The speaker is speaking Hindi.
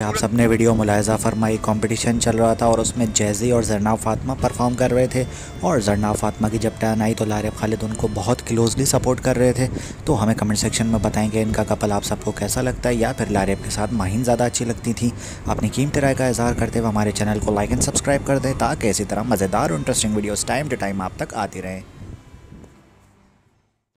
आप सबने वीडियो मुलायजा फरमाई। कंपटीशन चल रहा था और उसमें जैजी और जरना फातमा परफॉर्म कर रहे थे। और जरना फातमा की जब टर्न आई तो लारब खालिद उनको बहुत क्लोजली सपोर्ट कर रहे थे। तो हमें कमेंट सेक्शन में बताएँगे इनका कपल आप सबको कैसा लगता है या फिर लारेब के साथ माहिन ज़्यादा अच्छी लगती थी। अपनी कीमती राय का इजहार करते हुए हमारे चैनल को लाइक एंड सब्सक्राइब कर दें ताकि इसी तरह मज़ेदार और interesting videos time to time आप तक आती रहें।